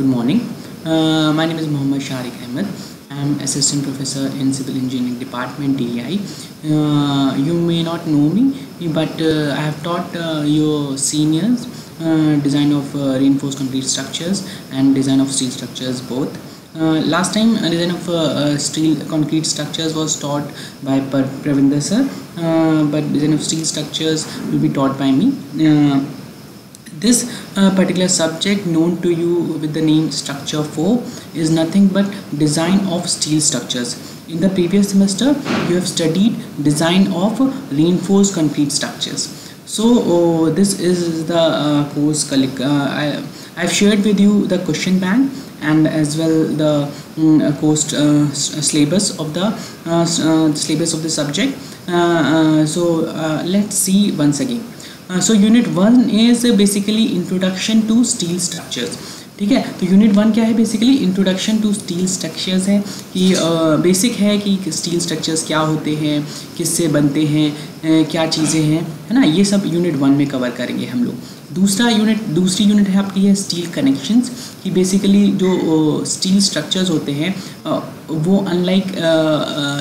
Good morning. Uh, my name is Mohammad Sharik Ahmed. I am Assistant Professor in Civil Engineering Department DEI. Uh, you may not know me, but uh, I have taught uh, your seniors uh, design of uh, reinforced concrete structures and design of steel structures both. Last time design of steel concrete structures was taught by Pravinder sir, but design of steel structures will be taught by me. This uh, particular subject known to you with the name structure 4 is nothing but design of steel structures. In the previous semester you have studied design of reinforced concrete structures. So uh, this is the uh, course uh, I, i've shared with you the question bank and as well the um, course uh, syllabus of the uh, uh, syllabus of the subject. So let's see once again uh, unit one is basically introduction to steel structures ठीक है? तो unit one क्या है basically introduction to steel structures है कि basic uh, है कि steel structures क्या होते हैं किससे बनते हैं अ, क्या चीज़ें हैं है ना? ये सब यूनिट वन में कवर करेंगे हम लोग। दूसरा यूनिट दूसरी यूनिट है आपकी है स्टील कनेक्शंस कि बेसिकली जो स्टील स्ट्रक्चर्स होते हैं वो अनलाइक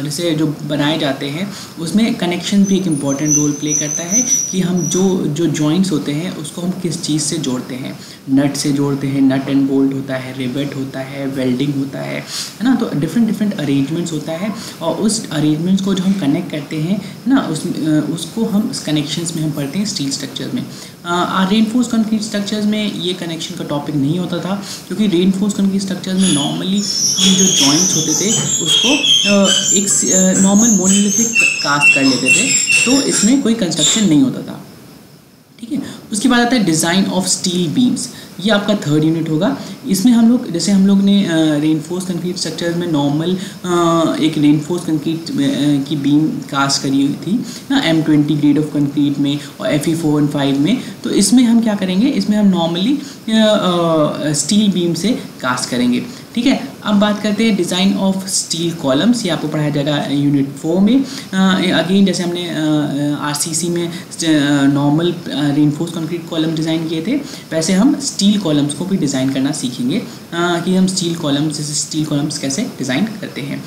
जैसे जो बनाए जाते हैं, उसमें कनेक्शन भी एक इंपॉर्टेंट रोल प्ले करता है कि हम जो जो जॉइंट्स होते हैं, उसको हम किस चीज़ से जोड़ते हैं। नट से जोड़ते हैं, नट एंड बोल्ट होता है रिवेट होता है वेल्डिंग होता है है ना? तो डिफरेंट डिफरेंट अरेंजमेंट्स होता है और उस अरेंजमेंट्स को जो हम कनेक्ट करते हैं ना? उस उसको हम कनेक्शंस में हम पढ़ते हैं स्टील स्ट्रक्चर में। रेनफोर्स कंक्रीट स्ट्रक्चर्स में ये कनेक्शन का टॉपिक नहीं होता था, क्योंकि रेनफोर्स कंक्रीट स्ट्रक्चर्स में नॉर्मली हम जो जॉइंट्स होते थे, उसको एक नॉर्मल मोनोलिथिक कास्ट कर लेते थे तो इसमें कोई कंस्ट्रक्शन नहीं होता था। उसके बाद आता है डिज़ाइन ऑफ़ स्टील बीम्स ये आपका थर्ड यूनिट होगा। इसमें हम लोग, जैसे हम लोग ने रेनफोर्स कंक्रीट स्ट्रक्चर में नॉर्मल एक रेनफोर्स कंक्रीट की बीम कास्ट करी हुई थी, ना M twenty grade of concrete में और F E four one five में। तो इसमें हम क्या करेंगे? इसमें हम नॉर्मली स्टील बीम से कास्ट करेंगे। ठीक है अब बात करते हैं डिज़ाइन ऑफ़ स्टील कॉलम्स ये आपको पढ़ाया जाएगा यूनिट फोर में। अगेन जैसे हमने आर सी सी में normal reinforce concrete column design किए थे वैसे हम स्टील कॉलम्स को भी डिज़ाइन करना सीखेंगे। अ, कि हम स्टील कॉलम्स जैसे स्टील कॉलम्स कैसे डिज़ाइन करते हैं।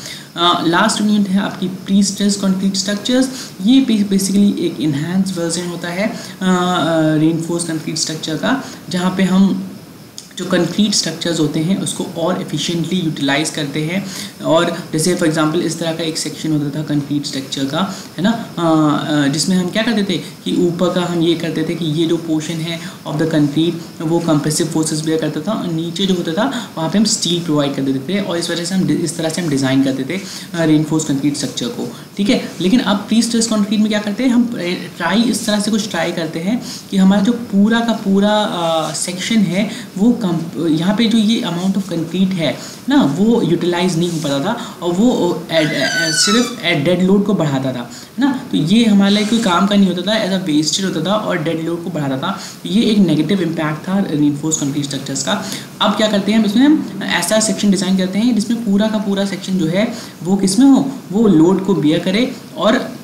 लास्ट यूनिट है आपकी प्री स्ट्रेस कंक्रीट स्ट्रक्चर्स ये बेसिकली एक इन्हांस वर्जन होता है रेनफोर्स कंक्रीट स्ट्रक्चर का जहाँ पे हम जो कंक्रीट स्ट्रक्चर्स होते हैं, उसको और एफिशिएंटली यूटिलाइज करते हैं। और जैसे फॉर एग्जांपल इस तरह का एक सेक्शन होता था कंक्रीट स्ट्रक्चर का, है ना? जिसमें हम क्या करते थे कि ऊपर का हम ये करते थे कि ये जो पोर्शन है ऑफ़ द कंक्रीट वो कंप्रेसिव फोर्सेस बियर करता था और नीचे जो होता था, वहाँ पर हम स्टील प्रोवाइड कर देते थे और इस वजह से हम इस तरह से हम डिज़ाइन करते थे रेनफोर्स कंक्रीट स्ट्रक्चर को, ठीक है? लेकिन अब प्री स्ट्रेस कंक्रीट में क्या करते हैं, हम ट्राई इस तरह से कुछ ट्राई करते हैं कि हमारा जो पूरा का पूरा सेक्शन है, वो यहाँ पे जो ये अमाउंट ऑफ़ कंक्रीट है ना, वो यूटिलाइज नहीं हो पाता था और वो add- सिर्फ़ डेड लोड को बढ़ाता था, ना? तो ये हमारे लिए कोई काम का नहीं होता था एज अ वेस्टेड होता था और डेड लोड को बढ़ाता था। ये एक नेगेटिव इम्पैक्ट था रेनफोर्स कंक्रीट स्ट्रक्चर्स का। अब क्या करते हैं हम इसमें हम ऐसा सेक्शन डिज़ाइन करते हैं, जिसमें पूरा का पूरा सेक्शन जो है, वो किसमें हो? वो लोड को बियर करे और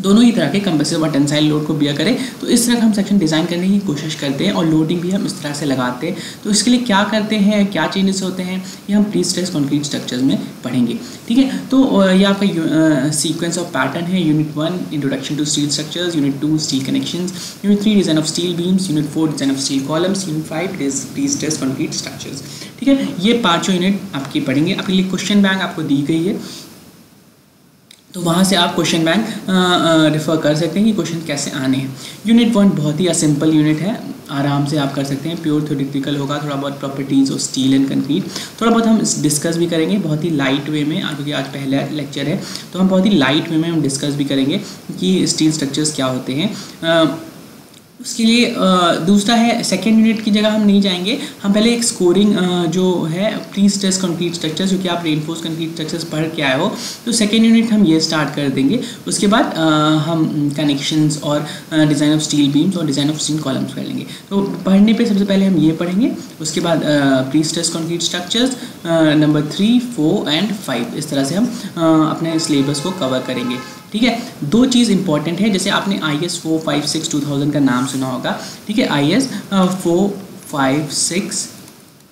दोनों ही तरह के कंप्रेसिव और टेंसाइल लोड को बियर करें। तो इस तरह का हम सेक्शन डिज़ाइन करने की कोशिश करते हैं और लोडिंग भी हम इस तरह से लगाते हैं। तो इसके लिए क्या करते हैं, क्या चेंजेस होते हैं, ये हम प्री स्ट्रेस कॉन्क्रीट स्ट्रक्चर्स में पढ़ेंगे। ठीक है? तो ये आपका सीक्वेंस ऑफ़ पैटर्न है। Unit one introduction to steel structures unit two steel connection unit three design of steel beams unit four design of steel columns unit five pre stress concrete structures ठीक है? ये पाँचों unit आपकी पढ़ेंगे। आपके लिए question bank आपको दी गई है। तो वहाँ से आप क्वेश्चन बैंक रिफ़र कर सकते हैं कि क्वेश्चन कैसे आने हैं। यूनिट वन बहुत ही सिंपल यूनिट है। आराम से आप कर सकते हैं। प्योर थ्योरेटिकल होगा, थोड़ा बहुत प्रॉपर्टीज़ और स्टील एंड कंक्रीट थोड़ा बहुत हम डिस्कस भी करेंगे बहुत ही लाइट वे में क्योंकि आज पहला लेक्चर है तो हम बहुत ही लाइट वे में हम डिस्कस भी करेंगे कि स्टील स्ट्रक्चर्स क्या होते हैं। उसके लिए दूसरा है सेकेंड यूनिट की जगह हम नहीं जाएँगे। हम पहले एक स्कोरिंग जो है प्री स्ट्रेस कंक्रीट स्ट्रक्चर्स जो कि आप रेनफोर्स कंक्रीट स्ट्रक्चर्स पढ़ के आए हो तो सेकेंड यूनिट हम ये स्टार्ट कर देंगे। उसके बाद हम कनेक्शंस और डिज़ाइन ऑफ़ स्टील बीम्स और डिज़ाइन ऑफ़ स्टील कॉलम्स कर लेंगे। तो पढ़ने पे सबसे पहले हम ये पढ़ेंगे, उसके बाद pre stress concrete structures number three four and five इस तरह से हम अपने सिलेबस को कवर करेंगे। ठीक है? दो चीज़ इंपॉर्टेंट है, जैसे आपने I S four five six two thousand का नाम सुना होगा। ठीक है? I S four five six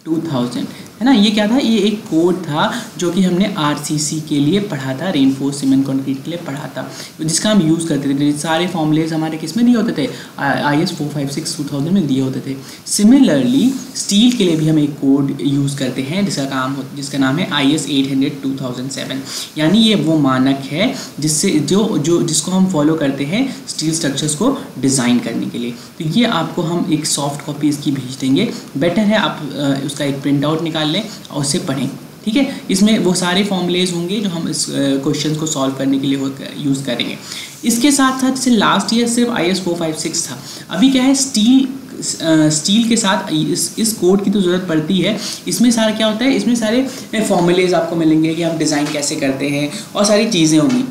2000 है ना? ये क्या था? ये एक कोड था जो कि हमने आरसीसी के लिए पढ़ा था रेनफोर्स सीमेंट कंक्रीट के लिए पढ़ा था। जिसका हम यूज़ करते थे। सारे फॉर्मूलेज हमारे किसमें दिए होते थे? I S four five six two thousand में दिए होते थे। सिमिलरली स्टील के लिए भी हम एक कोड यूज़ करते हैं, जिसका काम हो, जिसका नाम है I S eight hundred two thousand seven यानी ये वो मानक है जिससे, जो जो, जिसको हम फॉलो करते हैं स्टील स्ट्रक्चर्स को डिज़ाइन करने के लिए। तो ये आपको हम एक सॉफ्ट कॉपी इसकी भेज देंगे। बेटर है आप उसका एक प्रिंट आउट निकाल निकाल लें और उसे पढ़ें, ठीक है? इसमें वो सारे फॉर्मूलेज होंगे जो हम इस क्वेश्चन को सॉल्व करने के लिए यूज़ करेंगे। इसके साथ साथ जैसे लास्ट ईयर सिर्फ़ आई एस था। अभी क्या है? स्टील स्टील के साथ इस इस कोड की तो ज़रूरत पड़ती है। इसमें सारा क्या होता है? इसमें सारे फॉर्मूलेज आपको मिलेंगे कि हम डिज़ाइन कैसे करते हैं और सारी चीज़ें होंगी।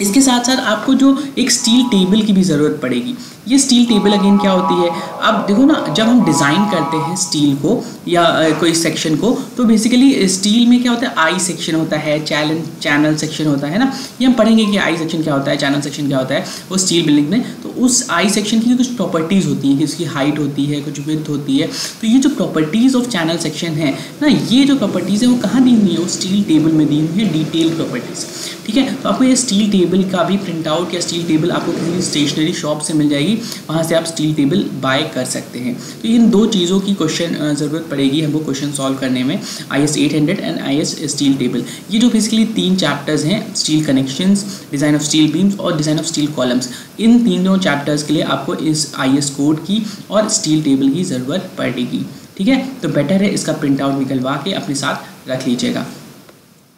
इसके साथ साथ आपको जो एक स्टील टेबल की भी ज़रूरत पड़ेगी। ये स्टील टेबल अगेन क्या होती है? अब देखो ना, जब हम डिज़ाइन करते हैं स्टील को या कोई सेक्शन को तो बेसिकली स्टील में क्या होता है? आई सेक्शन होता है चैनल चैनल सेक्शन होता है ना? ये हम पढ़ेंगे कि आई सेक्शन क्या होता है चैनल सेक्शन क्या होता है, वो स्टील बिल्डिंग में। तो उस आई सेक्शन की कुछ प्रॉपर्टीज़ होती हैं, कि उसकी हाइट होती है, कुछ विथ होती है। तो ये जो प्रॉपर्टीज़ ऑफ़ चैनल सेक्शन है, ना, ये जो प्रॉपर्टीज़ है, वो कहाँ दी हुई है? वो स्टील टेबल में दी हुई है डिटेल प्रॉपर्टीज़ ठीक है? तो आपको ये स्टील टेबल का भी प्रिंट आउट या स्टील टेबल आपको किसी स्टेशनरी शॉप से मिल जाएगी। वहाँ से आप स्टील टेबल बाय कर सकते हैं। तो इन दो चीज़ों की क्वेश्चन ज़रूरत पड़ेगी हमको क्वेश्चन सॉल्व करने में I S eight hundred and I S steel table ये जो बेसिकली तीन चैप्टर्स हैं steel connections design of steel beams और डिज़ाइन ऑफ़ स्टील कॉलम्स इन तीनों चैप्टर्स के लिए आपको इस आई एस कोड की और स्टील टेबल की ज़रूरत पड़ेगी। ठीक है? तो बेटर है इसका प्रिंट आउट निकलवा के अपने साथ रख लीजिएगा।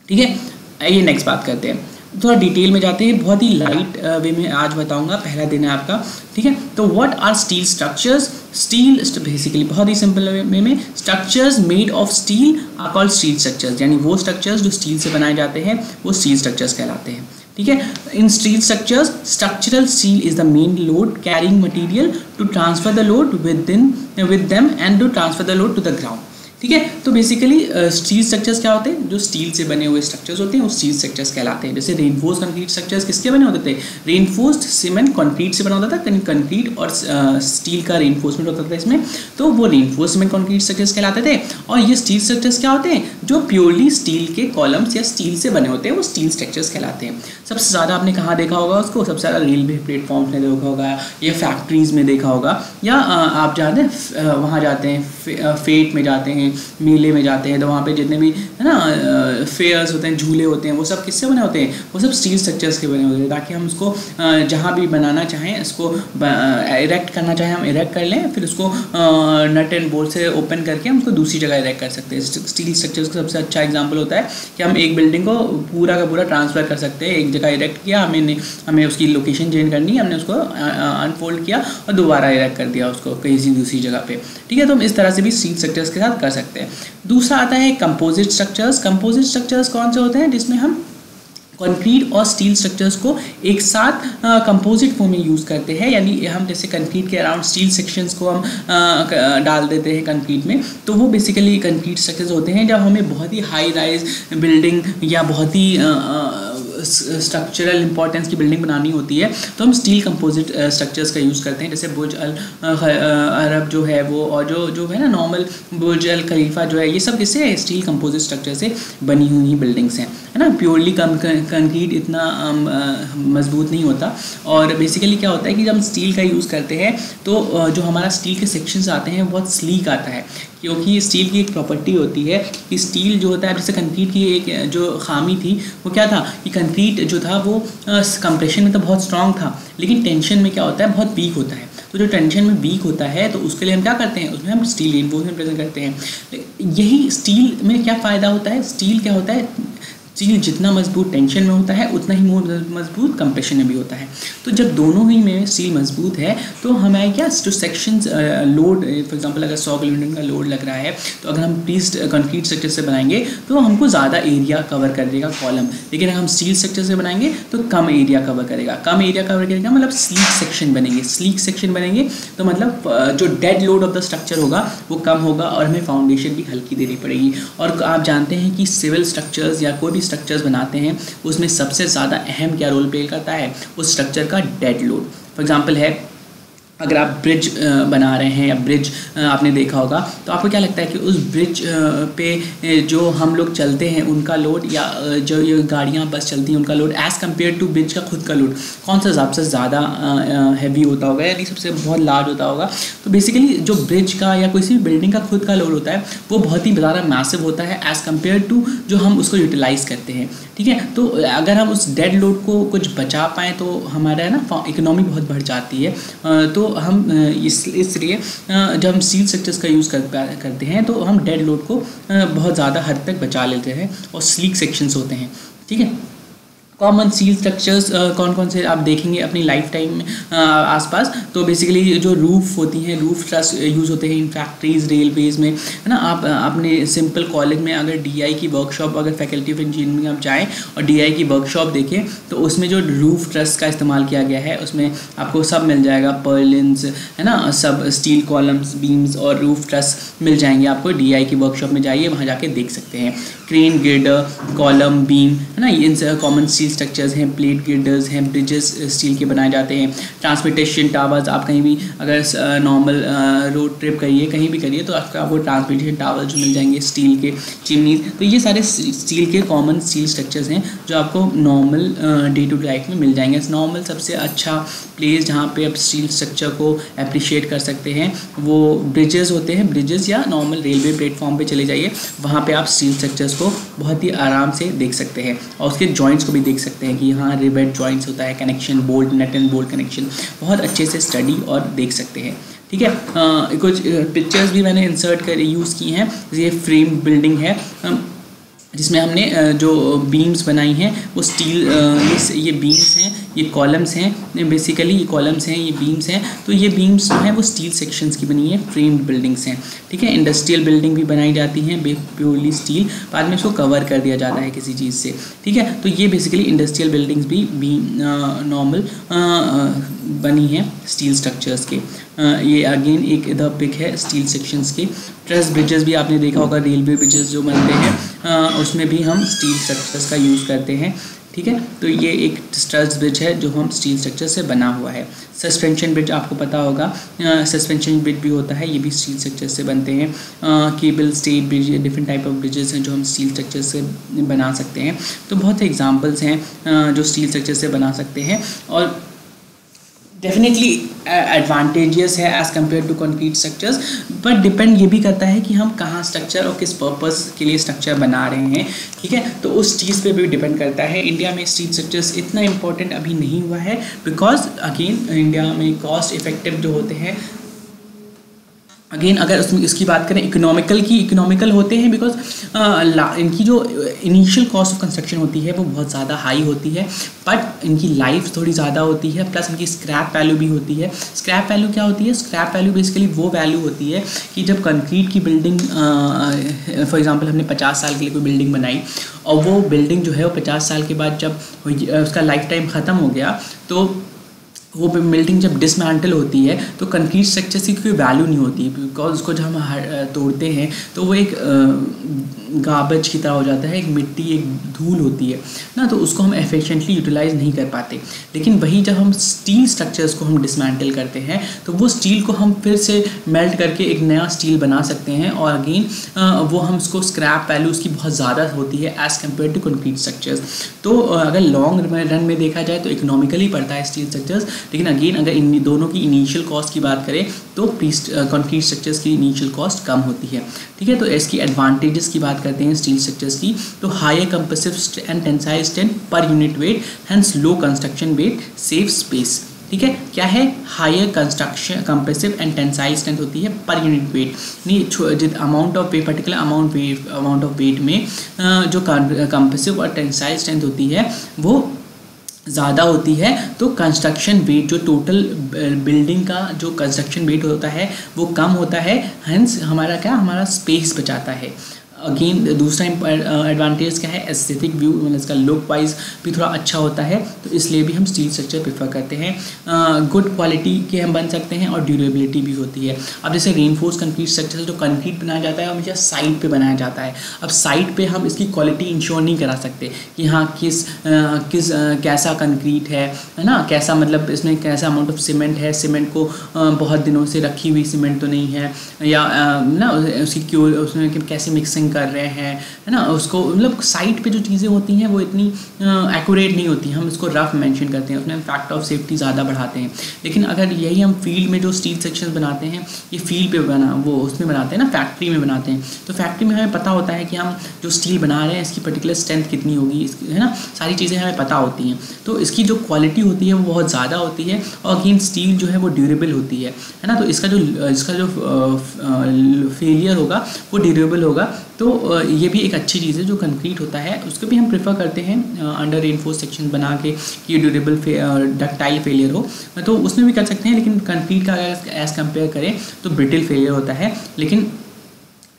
ठीक है? आइए नेक्स्ट बात करते हैं। थोड़ा डिटेल में जाते हैं। बहुत ही लाइट वे में आज बताऊँगा। पहला दिन है आपका, ठीक है? तो what are steel structures steel basically बहुत ही सिंपल वे में structures made of steel are called steel structures यानी वो स्ट्रक्चर्स जो स्टील से बनाए जाते हैं, वो स्टील स्ट्रक्चर्स कहलाते हैं, ठीक है? In steel structures structural steel is the main load carrying material to transfer the load within with them and to transfer the load to the ground ठीक है? तो बेसिकली स्टील स्ट्रक्चर्स क्या होते हैं? जो स्टील से बने हुए स्ट्रक्चर्स होते हैं, वो स्टील स्ट्रक्चर्स कहलाते हैं। जैसे रेनफोर्स कंक्रीट स्ट्रक्चर्स किसके बने होते थे? रेनफोर्स्ड सीमेंट कंक्रीट से बना होता था कंक्रीट और स्टील का रेनफोर्समेंट होता था इसमें। तो वो रेनफोर्स सीमेंट कंक्रीट स्ट्रक्चर्स कहलाते थे। और ये स्टील स्ट्रक्चर्स क्या होते हैं? जो प्योरली स्टील के कॉलम्स या स्टील से बने होते हैं, वो स्टील स्ट्रक्चर्स कहलाते हैं। सबसे ज़्यादा आपने कहाँ देखा होगा उसको? सबसे ज़्यादा रेलवे प्लेटफॉर्म्स में देखा होगा, या फैक्ट्रीज़ में देखा होगा, या आप जाते हैं वहाँ जाते हैं फेट में जाते हैं मेले में जाते हैं तो वहाँ पे जितने भी, है ना फेयर्स होते हैं, झूले होते हैं, वो सब किससे बने होते हैं? वो सब स्टील स्ट्रक्चर्स के बने होते हैं, ताकि हम उसको जहाँ भी बनाना चाहें इसको इरेक्ट करना चाहें, हम इरेक्ट कर लें, फिर उसको नट एंड बोल्ट से ओपन करके हम उसको दूसरी जगह इरेक्ट कर सकते हैं। स्टील स्ट्रक्चर्स का सबसे अच्छा एग्ज़ाम्पल होता है कि हम एक बिल्डिंग को पूरा का पूरा ट्रांसफ़र कर सकते हैं, एक जगह इरेक्ट किया, हमें हमें उसकी लोकेशन चेंज करनी है, हमने उसको अनफोल्ड किया और दोबारा इरेक्ट कर दिया उसको कहीं दूसरी जगह पे। ठीक है तो हम इस तरह से भी स्टील स्ट्रक्चर्स के साथ कर सकते हैं। दूसरा आता है कंपोजिट स्ट्रक्चर्स कंपोजिट स्ट्रक्चर्स कौन से होते हैं? जिसमें हम कंक्रीट और स्टील स्ट्रक्चर्स को एक साथ कंपोजिट फॉर्म में यूज़ करते हैं। यानी हम जैसे कंक्रीट के अराउंड स्टील सेक्शंस को हम आ, डाल देते हैं कंक्रीट में। तो वो बेसिकली कंक्रीट स्ट्रक्चर्स होते हैं जब हमें बहुत ही हाई राइज बिल्डिंग या बहुत ही आ, आ, स्ट्रक्चरल इंपॉर्टेंस की बिल्डिंग बनानी होती है तो हम स्टील कंपोजिट स्ट्रक्चर्स का यूज़ करते हैं। जैसे बुर्ज अल अरब जो है वो, और जो जो है ना नॉर्मल बुर्ज अल खलीफा जो है, ये सब किससे स्टील कंपोजिट स्ट्रक्चर से बनी हुई बिल्डिंग्स हैं। है ना? प्योरली कंक्रीट इतना मज़बूत नहीं होता। और बेसिकली क्या होता है कि जब हम स्टील का यूज़ करते हैं तो जो हमारा स्टील के सेक्शंस आते हैं बहुत स्लीक आता है। क्योंकि स्टील की एक प्रॉपर्टी होती है कि स्टील जो होता है, जैसे कंक्रीट की एक, जो खामी थी, वो क्या था कि कंक्रीट जो था वो कंप्रेशन में तो बहुत स्ट्रांग था, लेकिन टेंशन में क्या होता है, बहुत वीक होता है। तो जो टेंशन में वीक होता है तो उसके लिए हम क्या करते हैं, उसमें हम स्टील इन्फोर्समेंट प्रेजेंट करते हैं। यही स्टील में क्या फ़ायदा होता है? स्टील क्या होता है स्टील जितना मज़बूत टेंशन में होता है, उतना ही मज़बूत कंप्रेशन में भी होता है। तो जब दोनों ही में स्टील मज़बूत है तो हमें क्या, जो सेक्शन लोड फॉर एग्जांपल अगर सौ किलोमीटर का लोड लग रहा है तो अगर हम प्लीज़ कंक्रीट स्ट्रक्चर से बनाएँगे तो हमको ज़्यादा एरिया कवर कर देगा कॉलम लेकिन अगर हम स्टील स्ट्रक्चर से बनाएँगे तो कम एरिया कवर करेगा। कम एरिया कवर करेगा मतलब स्लीक सेक्शन बनेंगे। स्लीक सेक्शन बनेंगे तो मतलब जो dead load of the structure होगा, वो कम होगा और हमें फाउंडेशन भी हल्की देनी पड़ेगी। और आप जानते हैं कि सिविल स्ट्रक्चर्स या कोई भी स्ट्रक्चर्स बनाते हैं, उसमें सबसे ज़्यादा अहम क्या रोल प्ले करता है? उस स्ट्रक्चर का डेड लोड फॉर एग्ज़ाम्पल है अगर आप ब्रिज बना रहे हैं या ब्रिज आपने देखा होगा तो आपको क्या लगता है कि उस ब्रिज पे जो हम लोग चलते हैं, उनका लोड या जो ये गाड़ियाँ बस चलती हैं, उनका load as compare to bridge का खुद का लोड कौन सा सबसे ज़्यादा हैवी होता होगा यानी सबसे बहुत लार्ज होता होगा? तो बेसिकली जो ब्रिज का या किसी भी बिल्डिंग का खुद का लोड होता है, वो बहुत ही ज़्यादा मैसिव होता है एज़ कंपेयर टू जो हम उसको यूटिलाइज़ करते हैं, ठीक है? तो अगर हम उस डेड लोड को कुछ बचा पाएँ तो हमारा ना इकोनॉमी बहुत बढ़ जाती है। तो हम इस, इसलिए जब हम सील सेक्टर्स का यूज़ कर करते हैं तो हम डेड लोड को बहुत ज़्यादा हद तक बचा लेते हैं और स्लीक सेक्शंस होते हैं, ठीक है? कॉमन सील स्ट्रक्चर्स कौन कौन से आप देखेंगे अपनी लाइफ टाइम में आसपास तो बेसिकली जो रूफ होती हैं रूफ ट्रस यूज़ होते हैं इन फैक्ट्रीज रेलवेज़ में, है ना? आप अपने सिंपल कॉलेज में अगर डीआई की वर्कशॉप अगर फैकल्टी ऑफ़ इंजीनियरिंग आप जाएँ और डीआई की वर्कशॉप देखें तो उसमें जो रूफ ट्रस का इस्तेमाल किया गया है, उसमें आपको सब मिल जाएगा पर्लिन्स है ना? सब स्टील कॉलम्स बीम्स और रूफ ट्रस मिल जाएँगे आपको डीआई की वर्कशॉप में जाइए, वहाँ जाके देख सकते हैं। क्रेन गिर्डर कॉलम बीम है ना? इन कॉमन स्टील स्ट्रक्चर्स हैं प्लेट गिर्डर्स हैं ब्रिजेस स्टील के बनाए जाते हैं। ट्रांसपोर्टेशन टावर्स आप कहीं भी अगर नॉर्मल रोड ट्रिप करिए, कहीं भी करिए तो आपका आपको ट्रांसपोर्टेशन टावर्स जो मिल जाएँगे स्टील के चिमनीज तो ये सारे स्टील के कॉमन स्टील स्ट्रक्चर्स हैं, जो आपको normal day to day life में मिल जाएँगे। नॉर्मल सबसे अच्छा प्लेस जहाँ पे आप स्टील स्ट्रक्चर को अप्रिशिएट कर सकते हैं, वो ब्रिजेस होते हैं ब्रिजेस या नॉर्मल रेलवे प्लेटफॉर्म पे चले जाइए, वहाँ पे आप स्टील स्ट्रक्चर्स को बहुत ही आराम से देख सकते हैं और उसके जॉइंट्स को भी देख सकते हैं कि यहाँ रिबेट जॉइंट्स होता है connection bolt nut and bolt connection बहुत अच्छे से स्टडी और देख सकते हैं। ठीक है? कुछ पिक्चर्स भी मैंने इंसर्ट कर यूज़ की हैं, ये फ्रेम बिल्डिंग है। जिसमें हमने जो बीम्स बनाई हैं वो स्टील ये बीम्स हैं ये कॉलम्स हैं बेसिकली ये कॉलम्स हैं ये बीम्स हैं तो ये बीम्स जो हैं वो स्टील सेक्शंस की बनी है फ्रेम्ड बिल्डिंग्स हैं ठीक है? इंडस्ट्रियल बिल्डिंग भी बनाई जाती हैं प्योरली स्टील बाद में इसको कवर कर दिया जाता है किसी चीज़ से ठीक है? तो ये बेसिकली इंडस्ट्रियल बिल्डिंग्स भी नॉर्मल बनी हैं स्टील स्ट्रक्चर्स के आ, ये अगेन एक इधर पिक है स्टील सेक्शंस के ट्रस ब्रिजेस भी आपने देखा होगा रेलवे ब्रिजेस जो बनते हैं उसमें भी हम स्टील स्ट्रक्चर्स का यूज़ करते हैं, ठीक है? तो ये एक स्ट्रस ब्रिज है जो हम स्टील स्ट्रक्चर से बना हुआ है। सस्पेंशन ब्रिज आपको पता होगा। सस्पेंशन ब्रिज भी होता है, ये भी स्टील स्ट्रक्चर से बनते हैं। Cable stayed bridge different type of bridges हैं जो हम स्टील स्ट्रक्चर से बना सकते हैं। तो बहुत से एग्जाम्पल्स हैं जो स्टील स्ट्रक्चर से बना सकते हैं। और डेफिनेटली एडवांटेजियस है as compare to concrete structures but depend ये भी करता है कि हम कहाँ स्ट्रक्चर और किस पर्पज़ के लिए स्ट्रक्चर बना रहे हैं, ठीक है? तो उस चीज़ पे भी डिपेंड करता है। इंडिया में स्ट्रीट स्ट्रक्चर्स इतना इंपॉर्टेंट अभी नहीं हुआ है बिकॉज़ अगेन इंडिया में कॉस्ट इफ़ेक्टिव जो होते हैं अगेन अगर उसमें इसकी बात करें इकोनॉमिकल की इकोनॉमिकल होते हैं बिकॉज़ इनकी जो इनिशियल कॉस्ट ऑफ़ कंस्ट्रक्शन होती है, वो बहुत ज़्यादा हाई होती है बट इनकी लाइफ थोड़ी ज़्यादा होती है प्लस इनकी स्क्रैप वैल्यू भी होती है। स्क्रैप वैल्यू क्या होती है? स्क्रैप वैल्यू बेसिकली वो वैल्यू होती है कि जब कंक्रीट की बिल्डिंग फॉर एग्ज़ाम्पल हमने पचास साल के लिए कोई बिल्डिंग बनाई, और वो बिल्डिंग जो है वो पचास साल के बाद जब उसका लाइफ टाइम ख़त्म हो गया तो वो बिल्डिंग जब डिसमेंटल होती है तो कंक्रीट स्ट्रक्चर की कोई वैल्यू नहीं होती बिकॉज़ उसको जब हम तोड़ते हैं तो वो एक गाबज की तरह हो जाता है, एक मिट्टी, एक धूल होती है, ना? तो उसको हम एफिशिएंटली यूटिलाइज नहीं कर पाते। लेकिन वही जब हम स्टील स्ट्रक्चर्स को हम डिसमेंटल करते हैं तो वो स्टील को हम फिर से मेल्ट करके एक नया स्टील बना सकते हैं, और अगेन वो हम उसको स्क्रैप वैल्यू उसकी बहुत ज़्यादा होती है as compare to concrete structures तो अगर लॉन्ग रन में देखा जाए तो इकोनॉमिकली पड़ता है स्टील स्ट्रक्चर्स लेकिन अगेन अगर इन दोनों की इनिशियल कॉस्ट की बात करें तो कंक्रीट स्ट्रक्चर्स की इनिशियल कॉस्ट कम होती है। ठीक है? तो इसकी एडवांटेजेस की बात करते हैं स्टील स्ट्रक्चर्स की। तो higher compressive and tensile strength per unit weight hence low construction weight save space ठीक है? क्या है? Higher construction compressive and tensile strength होती है पर यूनिट वेट नहीं जित amount of weight particular amount amount of weight में जो कंप्रेसिव और टेंसाइल स्ट्रेंथ होती है, वो ज़्यादा होती है तो कंस्ट्रक्शन वेट जो टोटल बिल्डिंग का जो कंस्ट्रक्शन वेट होता है, वो कम होता है हंस हमारा क्या, हमारा स्पेस बचाता है। अगेन दूसरा एडवांटेज क्या है? एस्थेटिक व्यू मतलब इसका लुक वाइज भी थोड़ा अच्छा होता है तो इसलिए भी हम स्टील स्ट्रक्चर प्रेफर करते हैं। गुड क्वालिटी के हम बन सकते हैं और ड्यूरेबिलिटी भी होती है। अब जैसे रेनफोर्स कंक्रीट स्ट्रक्चर जो कंक्रीट बनाया जाता है हमेशा साइड पर बनाया जाता है। अब साइड पर हम इसकी क्वालिटी इंश्योर नहीं करा सकते कि हाँ किस आ, किस कैसा कंक्रीट है है ना? कैसा मतलब इसमें कैसा अमाउंट ऑफ़ सीमेंट है? सीमेंट को बहुत दिनों से रखी हुई सीमेंट तो नहीं है या ना उसकी क्यों उसमें कैसे मिक्सिंग कर रहे हैं, है ना? उसको मतलब साइट पे जो चीज़ें होती हैं, वो इतनी एक्यूरेट नहीं होती। हम इसको रफ मेंशन करते हैं, उसमें फैक्टर ऑफ़ सेफ्टी ज़्यादा बढ़ाते हैं। लेकिन अगर यही हम फ़ील्ड में जो स्टील सेक्शन बनाते हैं, ये फ़ील्ड पे बना, वो उसमें बनाते हैं ना फैक्ट्री में बनाते हैं तो फैक्ट्री में हमें पता होता है कि हम जो स्टील बना रहे हैं, इसकी पर्टिकुलर स्ट्रेंथ कितनी होगी है ना? सारी चीज़ें हमें पता होती हैं। तो इसकी जो क्वालिटी होती है, वो बहुत ज़्यादा होती है और अगेन स्टील जो है, वो ड्यूरेबल होती है है ना? तो इसका जो इसका जो फेलियर होगा, वो ड्यूरेबल होगा। तो ये भी एक अच्छी चीज़ है जो कंक्रीट होता है। उसको भी हम प्रेफर करते हैं अंडर रेनफोर्स सेक्शन बना के कि ड्यूरेबल फे, डक्टाइल फेलियर हो। तो उसमें भी कर सकते हैं लेकिन कंक्रीट का अगर एज़ कंपेयर करें तो ब्रिटिल फेलियर होता है। लेकिन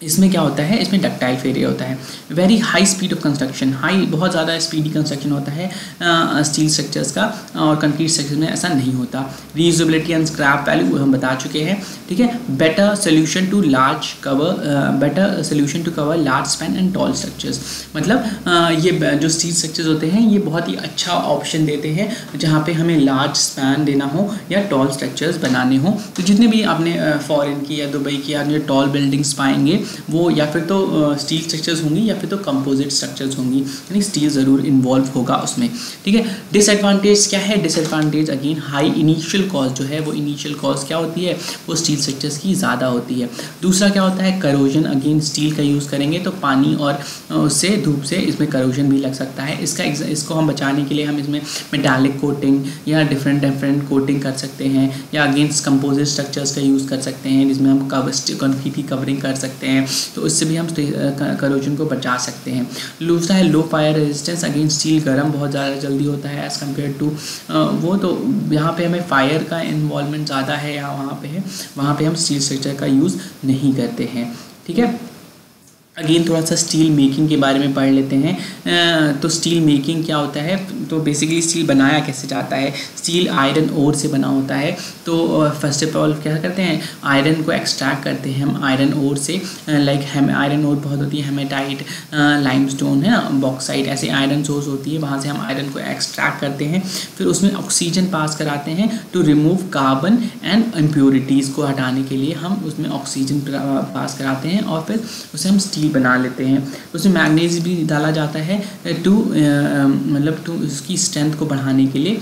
इसमें क्या होता है? इसमें डक्टाइल फेरियर होता है। Very high speed of construction high बहुत ज़्यादा स्पीडी कंस्ट्रक्शन होता है स्टील स्ट्रक्चर्स का और कंक्रीट स्ट्रक्चर में ऐसा नहीं होता। रीयूजबिलिटी एंड स्क्रैप वैल्यू हम बता चुके हैं ठीक है? Better solution to large cover better solution to cover large span and tall structures मतलब uh, ये जो स्टील स्ट्रक्चर्स होते हैं ये बहुत ही अच्छा ऑप्शन देते हैं जहाँ पर हमें लार्ज स्पैन देना हो या टॉल स्ट्रक्चर्स बनाने हो। तो जितने भी आपने फॉरेन की या दुबई की या टॉल बिल्डिंग्स पाएँगे वो या फिर तो स्टील स्ट्रक्चर्स होंगी या फिर तो कंपोजिट स्ट्रक्चर्स होंगी, यानी स्टील ज़रूर इन्वॉल्व होगा उसमें। ठीक है? डिसएडवांटेज क्या है? Disadvantage again high initial cost जो है, वो इनिशियल कॉस्ट क्या होती है? वो स्टील स्ट्रक्चर्स की ज़्यादा होती है। दूसरा क्या होता है? करोजन अगेन स्टील का यूज़ करेंगे तो पानी और उससे धूप से इसमें करोजन भी लग सकता है। इसका इसको हम बचाने के लिए हम इसमें मेटालिक कोटिंग या डिफरेंट डिफरेंट कोटिंग कर सकते हैं या अगेंस्ट कंपोजिट स्ट्रक्चर्स का यूज़ कर सकते हैं, जिसमें हम कवर कंक्रीट की कवरिंग कर सकते हैं। तो उससे भी हम करोजन को बचा सकते हैं। दूसरा है low fire resistance against steel गर्म बहुत ज़्यादा जल्दी होता है एज़ कंपेयर टू वो तो यहाँ पे हमें फायर का इन्वॉलमेंट ज़्यादा है या वहाँ पे है, वहाँ पे हम स्टील स्ट्रक्चर का यूज़ नहीं करते हैं, ठीक है? अगेन थोड़ा सा स्टील मेकिंग के बारे में पढ़ लेते हैं। तो स्टील मेकिंग क्या होता है? तो बेसिकली स्टील बनाया कैसे जाता है? स्टील आयरन ओर से बना होता है। तो फ़र्स्ट ऑफ़ ऑल क्या करते हैं? आयरन को एक्सट्रैक्ट करते हैं हम आयरन ओर से। लाइक हेम आयरन ओर बहुत होती है हेमेटाइट लाइमस्टोन है ना? बॉक्साइड ऐसे आयरन सोर्स होती है, वहाँ से हम आयरन को एक्सट्रैक्ट करते हैं। फिर उसमें ऑक्सीजन पास कराते हैं to remove carbon and impurities को हटाने के लिए हम उसमें ऑक्सीजन पास कराते हैं और फिर उसे हम स्टील बना लेते हैं। उसमें मैगनीज भी डाला जाता है टू मतलब टू उसकी स्ट्रेंथ को बढ़ाने के लिए।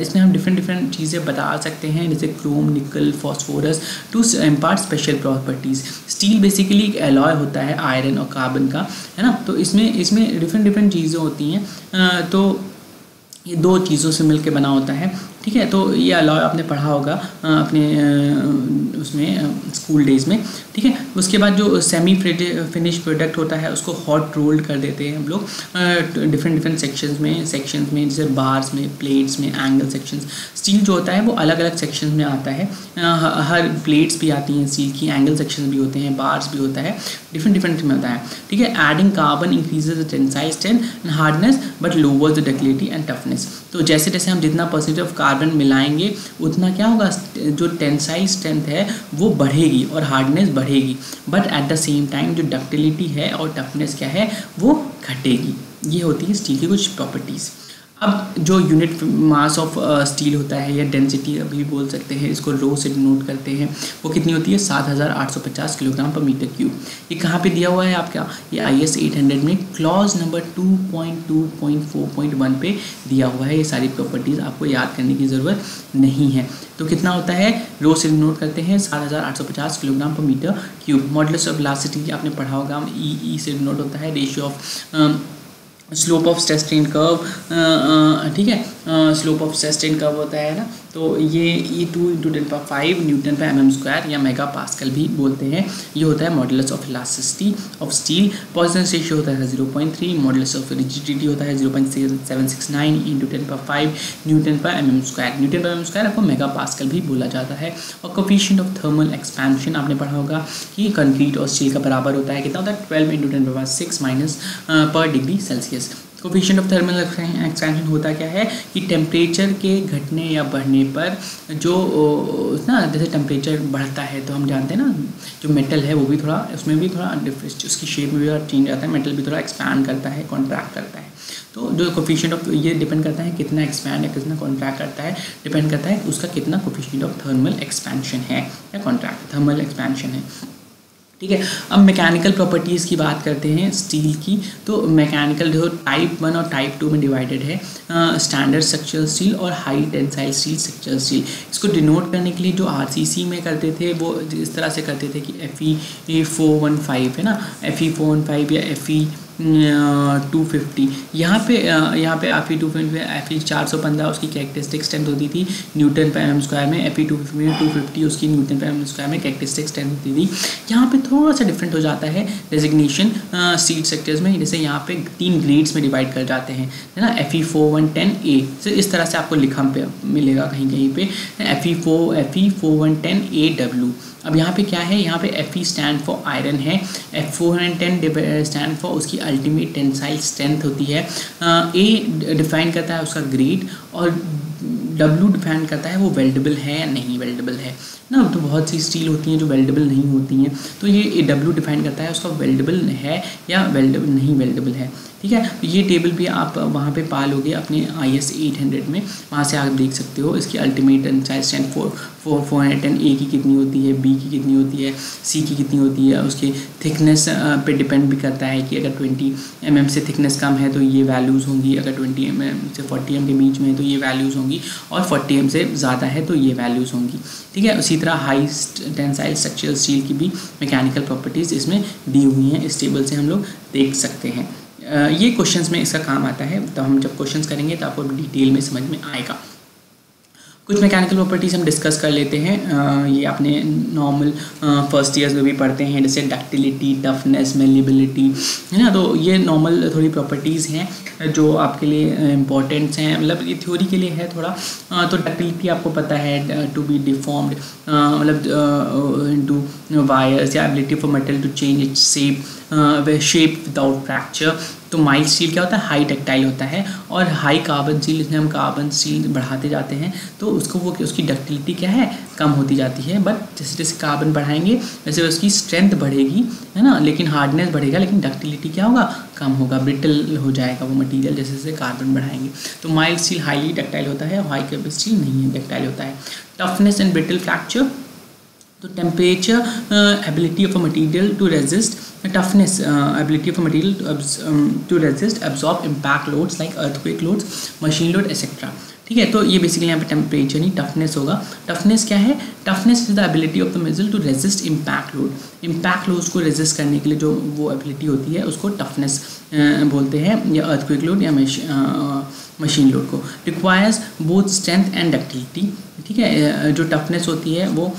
इसमें हम डिफरेंट डिफरेंट चीज़ें बता सकते हैं, जैसे chrome nickel phosphorus to impart special properties steel basically एक एलॉय होता है आयरन और कार्बन का, है ना? तो इसमें इसमें डिफरेंट डिफरेंट चीज़ें होती हैं। तो ये दो चीज़ों से मिलकर बना होता है। ठीक है तो ये अलाव आपने पढ़ा होगा अपने उसमें स्कूल डेज़ में, ठीक है? उसके बाद जो सेमी फिनिश प्रोडक्ट होता है, उसको हॉट रोल्ड कर देते हैं हम लोग डिफरेंट डिफरेंट सेक्शंस में सेक्शंस में, जैसे बार्स में प्लेट्स में एंगल सेक्शंस स्टील जो होता है, वो अलग अलग सेक्शंस में आता है हर प्लेट्स भी आती हैं स्टील की एंगल सेक्शन भी होते हैं बार्स भी होता है डिफरेंट डिफरेंट में होता है, ठीक है? Adding carbon increases the hardness but lower the ductility and toughness तो जैसे जैसे हम जितना परसेंटेज ऑफ़ कार्बन मिलाएँगे, उतना क्या होगा? जो टेंसाइल स्ट्रेंथ है, वो बढ़ेगी और हार्डनेस बढ़ेगी। But at the same time जो डक्टिलिटी है और टफनेस क्या है, वो घटेगी। ये होती है स्टील की कुछ प्रॉपर्टीज़ अब जो यूनिट मास ऑफ़ स्टील होता है या डेंसिटी अभी बोल सकते हैं, इसको रो से नोट करते हैं, वो कितनी होती है? सात हज़ार आठ सौ पचास किलोग्राम पर मीटर क्यूब ये कहाँ पे दिया हुआ है आपका? ये आई एस एट हंड्रेड में clause number two point two point four point one पे दिया हुआ है। ये सारी प्रॉपर्टीज़ आपको याद करने की ज़रूरत नहीं है। तो कितना होता है? रो से नोट करते हैं, सात हज़ार आठ सौ पचास kilogram per metre cube modulus of elasticity आपने पढ़ा होगा ई ई e से नोट होता है ratio of slope of stress strain curve ठीक है? स्लोप ऑफ़ सस्टेन कब होता है ना? तो ये E two into ten power five newton per M M square या मेगा पास्कल भी बोलते हैं। ये होता है modulus of elasticity of steel Poisson ratio होता है zero point three modulus of rigidity होता है zero point seven six nine into ten power five newton per M M square newton per M M square आपको mega pascal भी बोला जाता है। और कोफिशियंट ऑफ़ थर्मल एक्सपेंशन आपने पढ़ा होगा कि कंक्रीट और स्टील का बराबर होता है कितना होता है? Twelve into ten power six minus per degree Celsius coefficient of thermal expansion होता क्या है कि टेम्परेचर के घटने या बढ़ने पर जो ना, जैसे टेम्परेचर बढ़ता है तो हम जानते हैं ना, जो मेटल है वो भी थोड़ा, उसमें भी थोड़ा डिफरेंस उसकी शेप में भी थोड़ा चेंज आता है मेटल भी थोड़ा एक्सपैंड करता है कॉन्ट्रैक्ट करता है। तो जो कोफिशियंट ऑफ़ ये डिपेंड करता है कितना एक्सपैंड या कितना कॉन्ट्रैक्ट करता है डिपेंड करता है उसका कितना कोफिशियंट ऑफ़ थर्मल एक्सपेंशन है या कॉन्ट्रैक्ट थर्मल एक्सपेंशन है। ठीक है? अब मैकेनिकल प्रॉपर्टीज़ की बात करते हैं स्टील की। तो मैकेनिकल जो टाइप वन और टाइप टू में डिवाइडेड है स्टैंडर्ड स्ट्रक्चरल स्टील और high tensile steel structural steel इसको डिनोट करने के लिए जो आरसीसी में करते थे, वो इस तरह से करते थे कि F E four one five है ना? F E four one five या एफ़ ई टू फिफ्टी यहाँ पे यहाँ पे F E two fifty F E चार सौ पंद्रह उसकी कैरेक्टरिस्टिक स्ट्रेंथ होती थी। न्यूटन पर एम स्क्वायर में एफ़ ई टू फिफ्टी में टू फिफ्टी उसकी न्यूटन पर एम स्क्वायर में कैरेक्टरिस्टिक स्ट्रेंथ होती थी। यहाँ पे थोड़ा सा डिफरेंट हो जाता है डेजिग्नेशन सीट सेक्टर्स में। जैसे यहाँ पे तीन ग्रेड्स में डिवाइड कर जाते हैं, है ना? F E four one ten A तो इस तरह से आपको लिखा पे मिलेगा कहीं कहीं पे। F E four F E four one ten A W अब यहाँ पे क्या है? यहाँ पे F E stand for iron है। F four hundred ten stand for उसकी अल्टीमेट टेंसाइल स्ट्रेंथ होती है। ए डिफाइन करता है उसका ग्रेड और डब्लू डिफाइन करता है वो वेल्डेबल है या नहीं वेल्डेबल है। ना तो बहुत सी स्टील होती हैं जो वेल्डेबल नहीं होती हैं। तो ये डब्लू डिफाइन करता है, उसका वेल्डेबल है या वेल्डेबल नहीं वेल्डेबल है। ठीक है? तो ये टेबल भी आप वहाँ पे पालोगे अपने आई एस एट हंड्रेड में। वहाँ से आप देख सकते हो इसकी अल्टीमेट चाहे stand for four four hundred ten, A की कितनी होती है, बी की कितनी होती है, सी की कितनी होती है, उसके थिकनेस पे डिपेंड भी करता है कि अगर ट्वेंटी एम एम से थिकनेस कम है तो ये वैल्यूज़ होंगी, अगर ट्वेंटी एम एम से फोर्टी एम mm के बीच में है तो ये वैल्यूज़ होंगी, और फोर्टी एम mm से ज़्यादा है तो ये वैल्यूज़ होंगी। ठीक है? उसी तरह हाई टेंसाइल स्ट्रक्चरल स्टील की भी मैकेनिकल प्रॉपर्टीज़ इसमें दी हुई हैं, इस टेबल से हम लोग देख सकते हैं। ये क्वेश्चंस में इसका काम आता है तो हम जब क्वेश्चंस करेंगे तो आपको डिटेल में समझ में आएगा। कुछ मैकेनिकल प्रॉपर्टीज़ हम डिस्कस कर लेते हैं। आ, ये अपने नॉर्मल फ़र्स्ट ईयर्स में भी पढ़ते हैं जैसे डक्टिलिटी टफनेस मेलिबिलिटी है ना? तो ये नॉर्मल थोड़ी प्रॉपर्टीज़ हैं जो आपके लिए इम्पोर्टेंट्स हैं। मतलब ये थ्योरी के लिए है थोड़ा। आ, तो डक्टिलिटी आपको पता है टू बी डिफॉर्म्ड मतलब टू वायर्स या ability for metal to change its shape shape without fracture तो माइल्ड स्टील क्या होता है? हाई टेक्टाइल होता है और हाई कार्बन स्टील जिसमें हम कार्बन स्टील बढ़ाते जाते हैं तो उसको वो उसकी डक्टिलिटी क्या है? कम होती जाती है। बट जैसे जैसे कार्बन बढ़ाएँगे, वैसे उसकी स्ट्रेंथ बढ़ेगी, है ना? लेकिन हार्डनेस बढ़ेगा, लेकिन डक्टिलिटी क्या होगा? कम होगा। ब्रिटल हो जाएगा वो मटीरियल जैसे जैसे कार्बन बढ़ाएँगे। तो माइल्ड स्टील हाईली डक्टाइल होता है हाई कार्बन स्टील नहीं है डक्टाइल होता है। टफनेस एंड ब्रिटल फ्रैक्चर तो temperature ability of a material to resist toughness ability of material to resist absorb impact loads like earthquake loads machine load etcetera ठीक है तो ये बेसिकली यहाँ पे टेम्परेचर ही टफनेस होगा। टफनेस क्या है? Toughness is the ability of the metal to resist impact load impact load को रेजिस्ट करने के लिए जो वो एबिलिटी होती है, उसको टफनेस बोलते हैं, या अर्थक्विक लोड या मशीन लोड को। Requires both strength and ductility ठीक है? जो टफनेस होती है, वो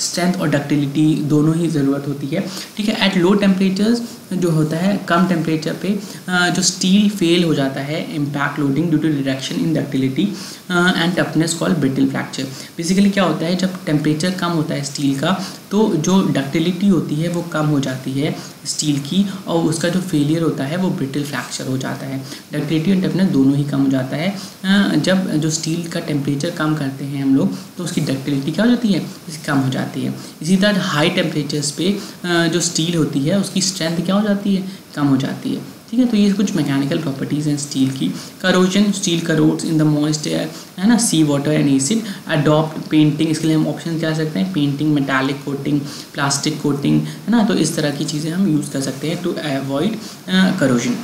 स्ट्रेंथ और डक्टिलिटी दोनों ही ज़रूरत होती है, ठीक है? एट लो टेम्परेचर्स जो होता है, कम टेम्परेचर पे जो स्टील फेल हो जाता है impact loading due to reduction in ductility and toughness call brittle fracture basically क्या होता है, जब टेम्परेचर कम होता है स्टील का तो जो डक्टिलिटी होती है, वो कम हो जाती है स्टील की और उसका जो फेलियर होता है, वो ब्रिटल फ्रैक्चर हो जाता है। डक्टिलिटी और टफनेस दोनों ही कम हो जाता है। जब जो स्टील का टेम्परेचर कम करते हैं हम लोग तो उसकी डक्टिलिटी क्या हो जाती है? कम हो जाती है। इसी तरह हाई टेम्परेचर्स पे जो स्टील होती है, उसकी स्ट्रेंथ क्या हो जाती है? कम हो जाती है। ठीक है? तो ये कुछ मैकेनिकल प्रॉपर्टीज़ हैं स्टील की। Corrosion steel corrodes in the moist air है ना? Sea water and acid adopt painting इसके लिए हम ऑप्शन क्या सकते हैं? Painting metallic coating plastic coating है ना? तो इस तरह की चीज़ें हम यूज़ कर सकते हैं टू अवॉइड करोजन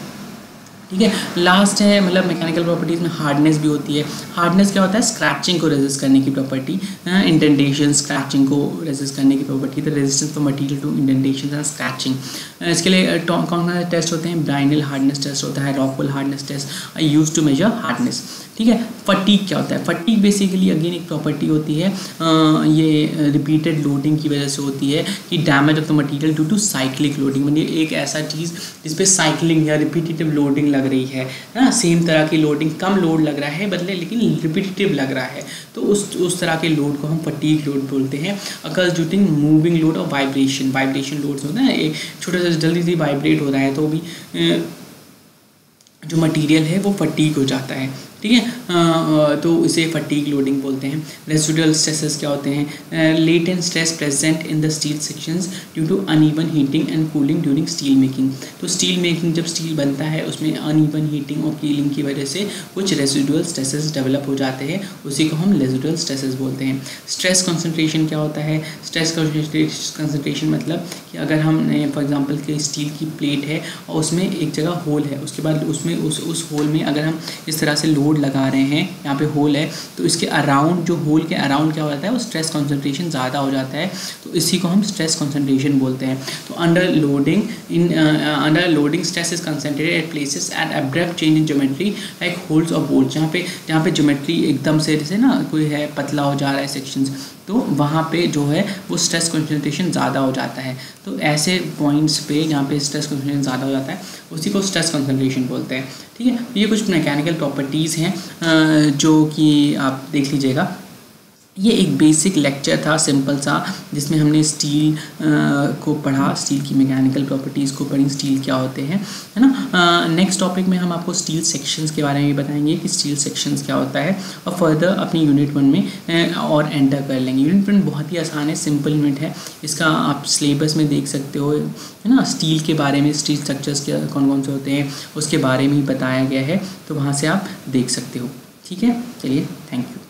ठीक है? लास्ट है मतलब मैकेनिकल प्रॉपर्टीज़ में हार्डनेस भी होती है। हार्डनेस क्या होता है? स्क्रैचिंग को रेजिस्ट करने की प्रॉपर्टी इंडेंटेशन स्क्रैचिंग को रेजिस्ट करने की प्रॉपर्टी तो resistance for material to indentation and scratching इसके लिए कौन कौन से टेस्ट होते हैं? ब्राइनल हार्डनेस टेस्ट होता है Rockwell hardness test I use to measure hardness ठीक है? फटीक क्या होता है? फटीक बेसिकली अगेन एक प्रॉपर्टी होती है आ, ये रिपीटेड लोडिंग की वजह से होती है कि damage of the material due to cyclic loading मतलब एक ऐसा चीज़ जिसपे साइक्लिंग या रिपीटेटिव लोडिंग लग रही है ना? सेम तरह की लोडिंग कम लोड लग रहा है बदले लेकिन रिपीटेटिव लग रहा है। तो उस उस तरह के लोड को हम फटीक लोड बोलते हैं। अकल जूटिंग मूविंग लोड और वाइब्रेशन वाइब्रेशन लोड्स होता है एक छोटा सा जल्दी जल्दी वाइब्रेट हो रहा है तो भी जो मटेरियल है वो फटीक हो जाता है। ठीक है? तो इसे फटीक लोडिंग बोलते हैं। रेसिडुअल स्ट्रेसेस क्या होते हैं? Latent stress present in the steel sections due to uneven heating and cooling during steel making तो स्टील मेकिंग जब स्टील बनता है, उसमें अनइवन हीटिंग और कूलिंग की वजह से कुछ रेसिडुअल स्ट्रेसेस डेवलप हो जाते हैं। उसी को हम रेसिडुअल स्ट्रेसेस बोलते हैं। स्ट्रेस कॉन्सेंट्रेशन क्या होता है? स्ट्रेस कंसनट्रेशन मतलब कि अगर हम फॉर एग्ज़ाम्पल के स्टील की प्लेट है और उसमें एक जगह होल है, उसके बाद उसमें, उस उस होल में अगर हम इस तरह से लोड लगा रहे हैं, यहाँ पे होल है तो इसके अराउंड जो होल के अराउंड क्या हो जाता है, वो स्ट्रेस कॉन्सेंट्रेशन ज़्यादा हो जाता है तो इसी को हम स्ट्रेस कॉन्सेंट्रेशन बोलते हैं। तो under loading in under loading stress is concentrated at places at abrupt change in geometry like holes और बोल्ट जहाँ पे जहाँ पे ज्योमेट्री एकदम से जैसे ना कोई है, पतला हो जा रहा है सेक्शंस तो वहाँ पे जो है, वो स्ट्रेस कंसनट्रेशन ज़्यादा हो जाता है। तो ऐसे पॉइंट्स पे जहाँ पे स्ट्रेस कंसनट्रेशन ज़्यादा हो जाता है, उसी को स्ट्रेस कंसनट्रेशन बोलते हैं। ठीक है? ये कुछ मैकेनिकल प्रॉपर्टीज़ हैं जो कि आप देख लीजिएगा। ये एक बेसिक लेक्चर था सिंपल सा, जिसमें हमने स्टील को पढ़ा स्टील की मैकेनिकल प्रॉपर्टीज़ को पढ़ी स्टील क्या होते हैं, है ना? नेक्स्ट टॉपिक में हम आपको स्टील सेक्शंस के बारे में बताएँगे कि स्टील सेक्शंस क्या होता है, और फर्दर अपनी यूनिट वन में और एंटर कर लेंगे। यूनिट वन बहुत ही आसान है सिंपल यूनिट है। इसका आप सिलेबस में देख सकते हो, है ना? स्टील के बारे में स्टील स्ट्रक्चर्स के कौन कौन से होते हैं, उसके बारे में ही बताया गया है तो वहाँ से आप देख सकते हो। ठीक है? चलिए थैंक यू